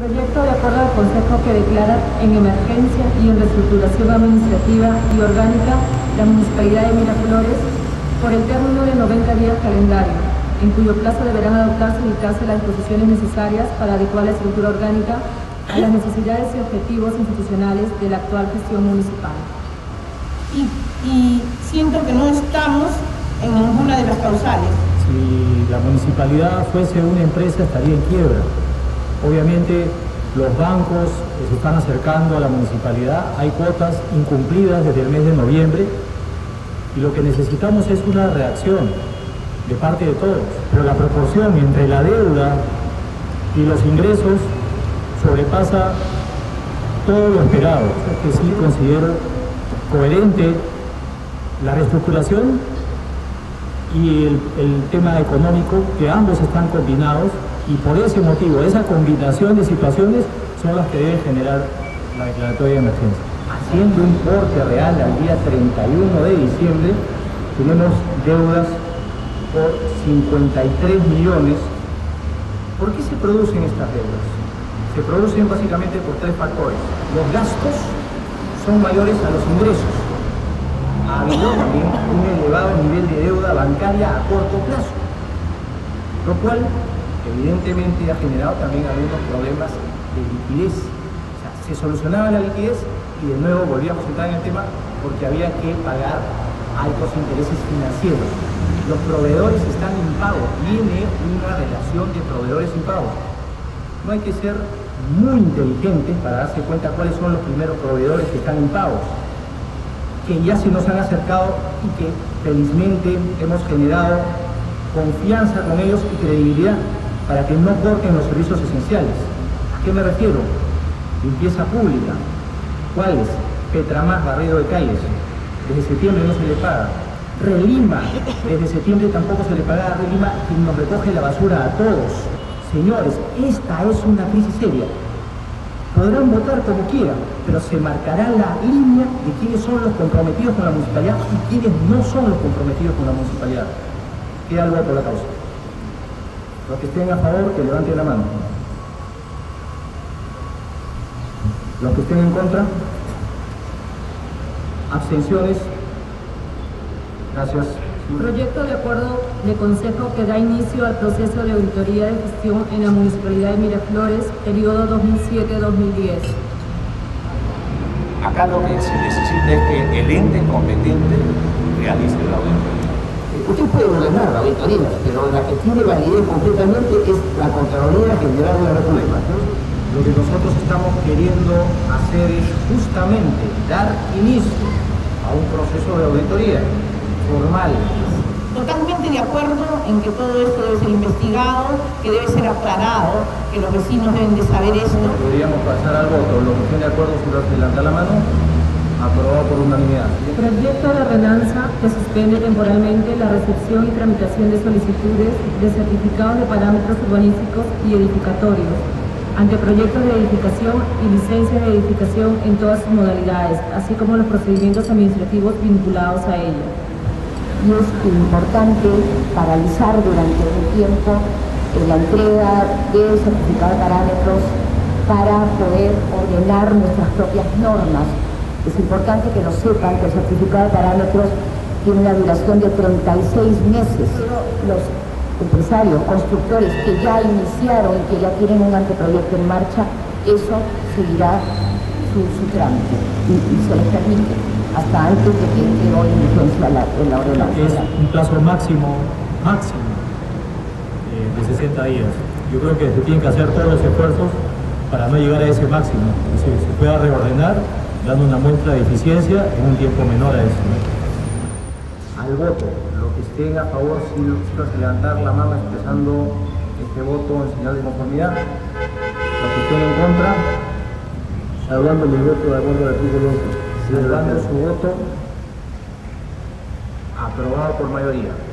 Proyecto de acuerdo al Consejo que declara en emergencia y en reestructuración administrativa y orgánica la Municipalidad de Miraflores por el término de 90 días calendario, en cuyo plazo deberán adoptarse y dictarse las disposiciones necesarias para adecuar la estructura orgánica a las necesidades y objetivos institucionales de la actual gestión municipal. Y, y siento que no estamos en ninguna de las causales. Si la municipalidad fuese una empresa estaría en quiebra. Obviamente los bancos se están acercando a la municipalidad, hay cuotas incumplidas desde el mes de noviembre y lo que necesitamos es una reacción de parte de todos. Pero la proporción entre la deuda y los ingresos sobrepasa todo lo esperado. Es que sí considero coherente la reestructuración y el, el tema económico, que ambos están combinados y por ese motivo, esa combinación de situaciones son las que deben generar la declaratoria de emergencia. Haciendo un corte real al día 31 de diciembre, tenemos deudas por 53 millones. ¿Por qué se producen estas deudas? Se producen básicamente por tres factores. Los gastos son mayores a los ingresos. Ha habido también un elevado nivel de deuda bancaria a corto plazo, lo cual evidentemente ha generado también algunos problemas de liquidez. O sea, se solucionaba la liquidez y de nuevo volvíamos a entrar en el tema porque había que pagar altos intereses financieros. Los proveedores están impago, tiene una relación de proveedores impagos. No hay que ser muy inteligentes para darse cuenta cuáles son los primeros proveedores que están impagos, que ya se nos han acercado y que felizmente hemos generado confianza con ellos y credibilidad para que no corten los servicios esenciales. ¿A qué me refiero? Limpieza pública. ¿Cuáles? Petramás, barrido de calles. Desde septiembre no se le paga. Relima, desde septiembre tampoco se le paga a Relima quien nos recoge la basura a todos. Señores, esta es una crisis seria. Podrán votar como quieran, pero se marcará la línea de quiénes son los comprometidos con la municipalidad y quiénes no son los comprometidos con la municipalidad. Queda el voto a la causa. Los que estén a favor, que levanten la mano. Los que estén en contra, abstenciones. Gracias. Proyecto de acuerdo de consejo que da inicio al proceso de auditoría de gestión en la Municipalidad de Miraflores, periodo 2007-2010. Acá lo que se necesita es que el ente competente realice la auditoría. Usted puede ordenar la auditoría, pero la que tiene validez completamente es la Contraloría General de la República. Lo que nosotros estamos queriendo hacer es justamente dar inicio a un proceso de auditoría formal. Totalmente de acuerdo en que todo esto debe ser investigado, que debe ser aclarado, que los vecinos deben de saber esto. Podríamos pasar al voto. Los que estén de acuerdo, si los levanta la mano, aprobado por unanimidad. Proyecto de ordenanza que suspende temporalmente la recepción y tramitación de solicitudes de certificados de parámetros urbanísticos y edificatorios ante proyectos de edificación y licencias de edificación en todas sus modalidades, así como los procedimientos administrativos vinculados a ella. Y es importante paralizar durante un tiempo la entrega de certificados de parámetros para poder ordenar nuestras propias normas. Es importante que lo sepan que el certificado de parámetros tiene una duración de 36 meses. Los empresarios, constructores que ya iniciaron y que ya tienen un anteproyecto en marcha, eso seguirá su, trámite y, y, se les permite hasta antes de que hoy en vigencia la, la ordenanza. Es un plazo máximo, máximo eh, de 60 días. Yo creo que se tienen que hacer todos los esfuerzos para no llegar a ese máximo, decir, se pueda reordenar dando una muestra de eficiencia en un tiempo menor a eso. Al voto que estén a favor, si sí, levantar la mano expresando este voto en señal de conformidad. Los que estén en contra, hablando mi voto de acuerdo al artículo 11. Salvando su voto, aprobado por mayoría.